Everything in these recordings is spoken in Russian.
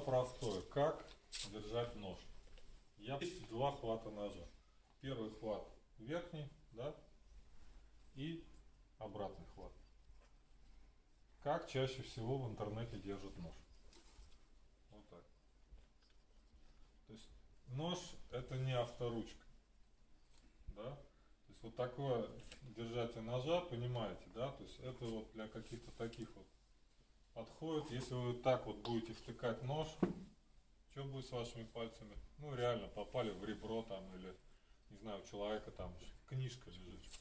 простое. Как держать нож? Я есть два хвата ножа. Первый хват верхний, да, и обратный хват. Как чаще всего в интернете держат нож? Вот так. То есть нож это не авторучка, да? То есть вот такое держатель ножа, понимаете, да? То есть это вот для каких-то таких вот подходит. Если вы так вот будете втыкать нож, что будет с вашими пальцами? Ну реально попали в ребро там или, не знаю, у человека там книжка лежит.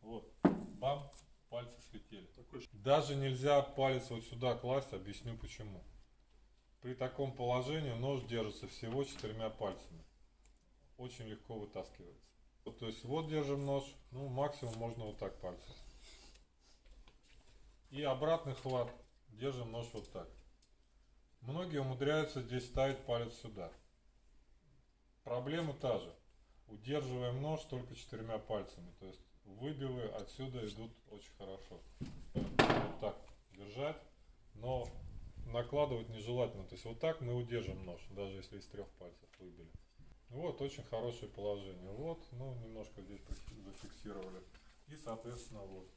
Вот, бам, пальцы слетели. Даже нельзя палец вот сюда класть, объясню почему. При таком положении нож держится всего четырьмя пальцами. Очень легко вытаскивается. То есть вот держим нож, ну максимум можно вот так пальцем. И обратный хват держим нож вот так. Многие умудряются здесь ставить палец сюда. Проблема та же. Удерживаем нож только четырьмя пальцами. То есть выбивы отсюда идут очень хорошо. Вот так держать, но накладывать нежелательно. То есть вот так мы удержим нож, даже если из трех пальцев выбили. Вот, очень хорошее положение. Вот, ну, немножко здесь зафиксировали. И, соответственно, вот.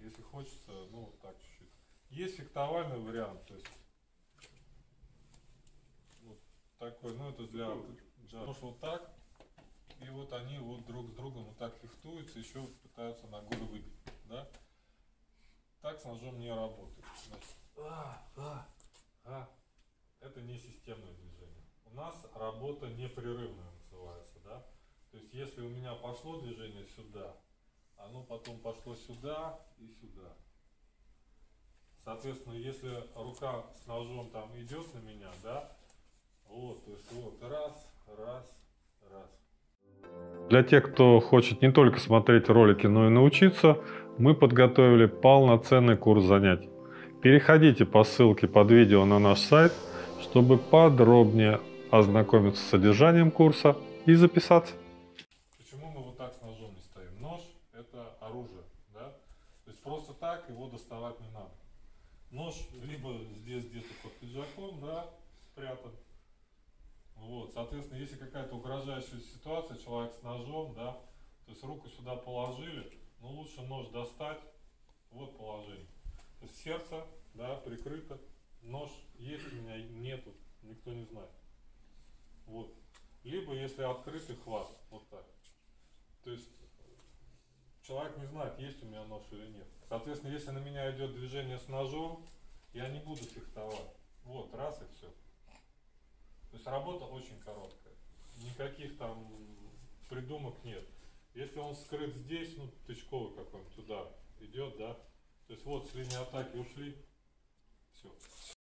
Если хочется, ну, вот так чуть-чуть. Есть фехтовальный вариант, то есть вот такой, ну, это для, нож вот так, и вот они вот друг с другом вот так фехтуются, еще пытаются ногой выбить, да? Так с ножом не работает. Значит, а, а, а. Это не системное движение. У нас работа непрерывная называется, да? То есть если у меня пошло движение сюда, оно потом пошло сюда и сюда. Соответственно, если рука с ножом там идет на меня, да, вот, то есть вот раз, раз, раз. Для тех, кто хочет не только смотреть ролики, но и научиться, мы подготовили полноценный курс занятий. Переходите по ссылке под видео на наш сайт, чтобы подробнее ознакомиться с содержанием курса и записаться. Почему мы вот так с ножом не стоим? Нож это оружие, да? То есть просто так его доставать не надо. Нож либо здесь где-то под пиджаком, да, спрятан, вот, соответственно, если какая-то угрожающая ситуация, человек с ножом, да, то есть руку сюда положили, но лучше нож достать, вот положение. То есть сердце, да, прикрыто, нож есть у меня, нету, никто не знает. Вот. Либо если открытый хват, вот так. То есть человек не знает, есть у меня нож или нет. Соответственно, если на меня идет движение с ножом, я не буду фехтовать. Вот, раз и все. То есть работа очень короткая. Никаких там придумок нет. Если он скрыт здесь, ну, тычковый какой-нибудь туда идет, да. То есть вот с линии атаки ушли, все.